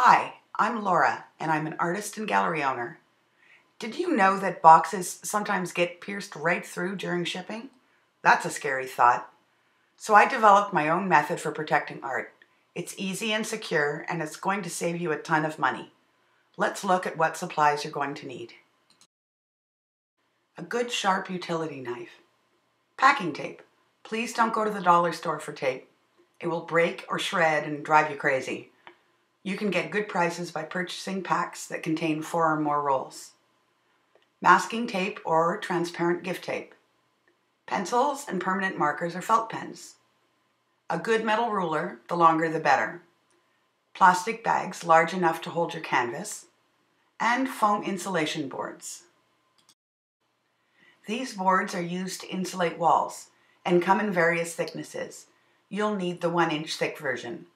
Hi, I'm Laura, and I'm an artist and gallery owner. Did you know that boxes sometimes get pierced right through during shipping? That's a scary thought. So I developed my own method for protecting art. It's easy and secure, and it's going to save you a ton of money. Let's look at what supplies you're going to need. A good sharp utility knife. Packing tape. Please don't go to the dollar store for tape. It will break or shred and drive you crazy. You can get good prices by purchasing packs that contain four or more rolls. Masking tape or transparent gift tape. Pencils and permanent markers or felt pens. A good metal ruler, the longer the better. Plastic bags large enough to hold your canvas. And foam insulation boards. These boards are used to insulate walls and come in various thicknesses. You'll need the 1 inch thick version.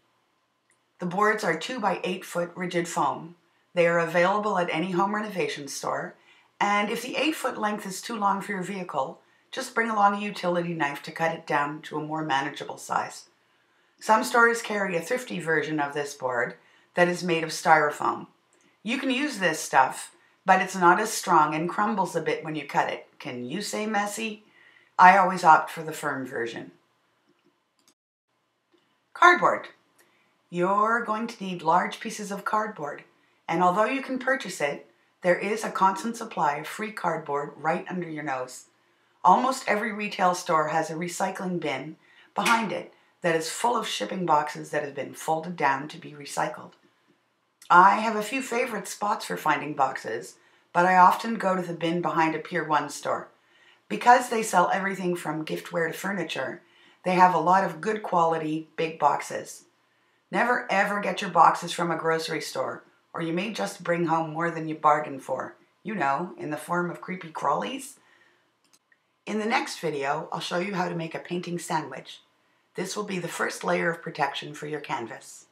The boards are 2 by 8 foot rigid foam. They are available at any home renovation store, and if the 8 foot length is too long for your vehicle, just bring along a utility knife to cut it down to a more manageable size. Some stores carry a thrifty version of this board that is made of styrofoam. You can use this stuff, but it's not as strong and crumbles a bit when you cut it. Can you say messy? I always opt for the firm version. Cardboard. You're going to need large pieces of cardboard, and although you can purchase it, there is a constant supply of free cardboard right under your nose. Almost every retail store has a recycling bin behind it that is full of shipping boxes that have been folded down to be recycled. I have a few favorite spots for finding boxes, but I often go to the bin behind a Pier 1 store. Because they sell everything from giftware to furniture, they have a lot of good quality big boxes. Never ever get your boxes from a grocery store, or you may just bring home more than you bargained for. You know, in the form of creepy crawlies. In the next video, I'll show you how to make a painting sandwich. This will be the first layer of protection for your canvas.